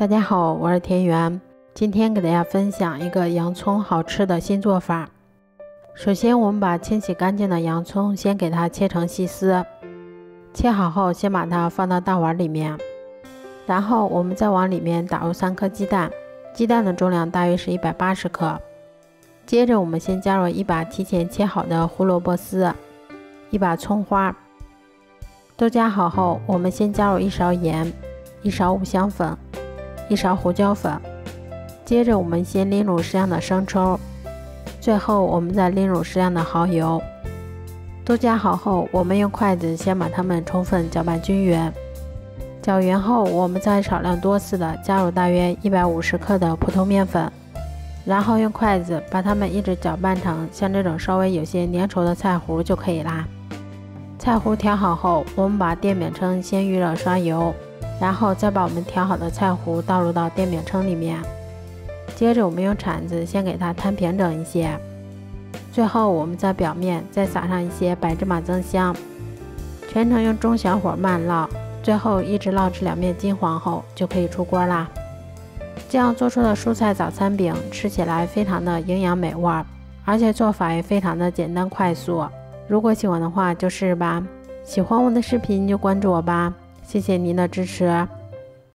大家好，我是田园，今天给大家分享一个洋葱好吃的新做法。首先，我们把清洗干净的洋葱先给它切成细丝，切好后先把它放到大碗里面，然后我们再往里面打入三颗鸡蛋，鸡蛋的重量大约是一百八十克。接着，我们先加入一把提前切好的胡萝卜丝，一把葱花。都加好后，我们先加入一勺盐，一勺五香粉，一勺胡椒粉。接着，我们先淋入适量的生抽，最后我们再淋入适量的蚝油。都加好后，我们用筷子先把它们充分搅拌均匀。搅匀后，我们再少量多次的加入大约一百五十克的普通面粉，然后用筷子把它们一直搅拌成像这种稍微有些粘稠的菜糊就可以啦。菜糊调好后，我们把电饼铛先预热刷油，然后再把我们调好的菜糊倒入到电饼铛里面。接着我们用铲子先给它摊平整一些，最后我们在表面再撒上一些白芝麻增香。全程用中小火慢烙，最后一直烙至两面金黄后就可以出锅啦。这样做出的蔬菜早餐饼吃起来非常的营养美味，而且做法也非常的简单快速。如果喜欢的话就试试吧，喜欢我的视频就关注我吧，谢谢您的支持。